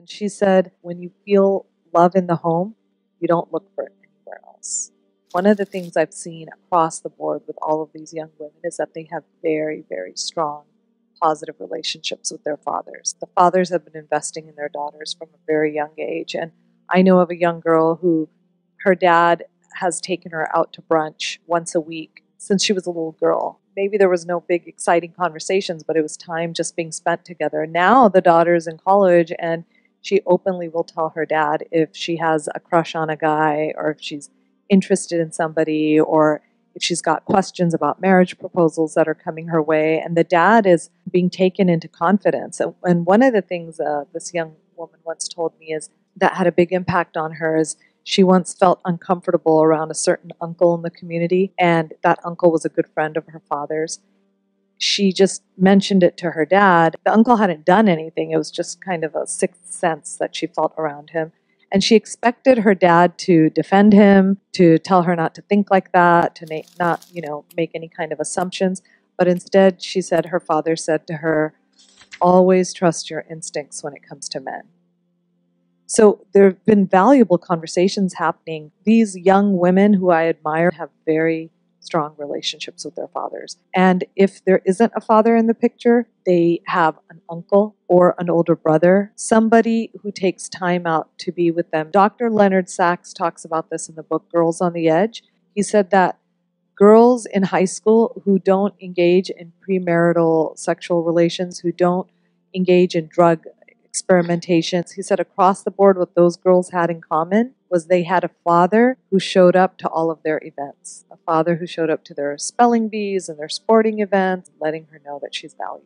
And she said, when you feel love in the home, you don't look for it anywhere else. One of the things I've seen across the board with all of these young women is that they have very, very strong positive relationships with their fathers. The fathers have been investing in their daughters from a very young age. And I know of a young girl who her dad has taken her out to brunch once a week since she was a little girl. Maybe there was no big exciting conversations, but it was time just being spent together. Now the daughter's in college and she openly will tell her dad if she has a crush on a guy or if she's interested in somebody or if she's got questions about marriage proposals that are coming her way. And the dad is being taken into confidence. And one of the things uh, this young woman once told me is that had a big impact on her is she once felt uncomfortable around a certain uncle in the community, and that uncle was a good friend of her father's. She just mentioned it to her dad. The uncle hadn't done anything, it was just kind of a sixth sense that she felt around him. And she expected her dad to defend him, to tell her not to think like that, to na- not, you know, make any kind of assumptions. But instead, she said her father said to her, always trust your instincts when it comes to men. So there have been valuable conversations happening. These young women who I admire have very strong relationships with their fathers. And if there isn't a father in the picture, they have an uncle or an older brother, somebody who takes time out to be with them. Dr. Leonard Sax talks about this in the book Girls on the Edge. He said that girls in high school who don't engage in premarital sexual relations, who don't engage in drug experimentations. He said across the board, what those girls had in common was they had a father who showed up to all of their events, a father who showed up to their spelling bees and their sporting events, letting her know that she's valued.